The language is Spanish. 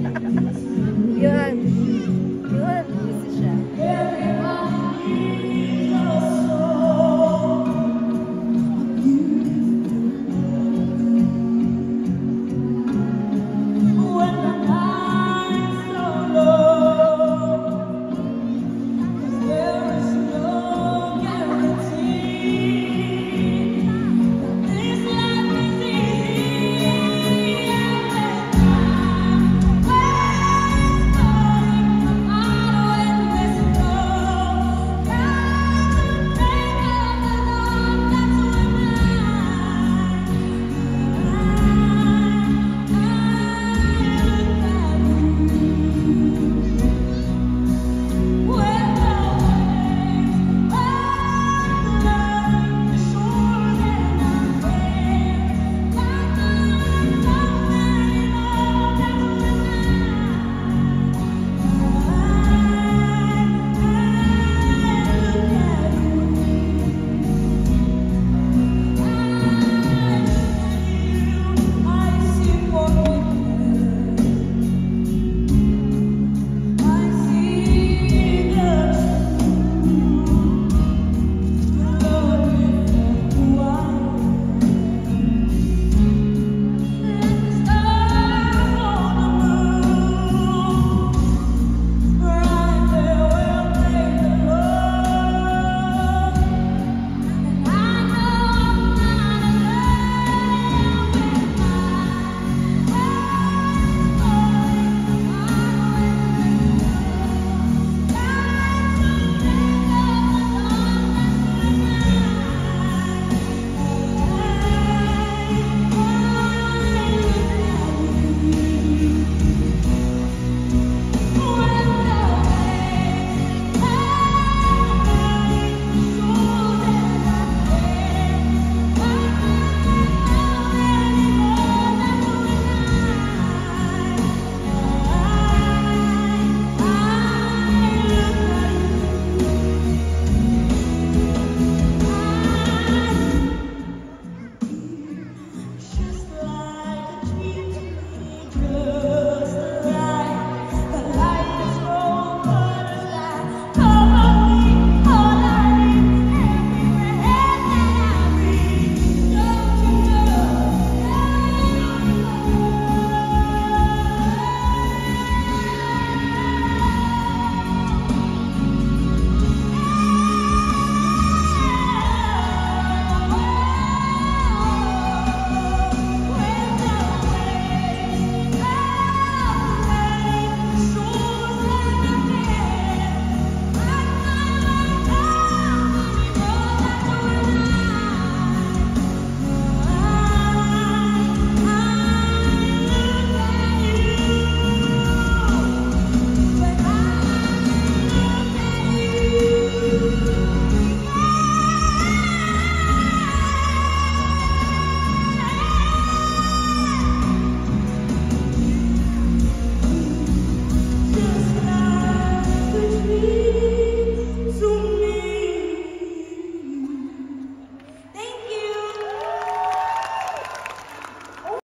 Gracias.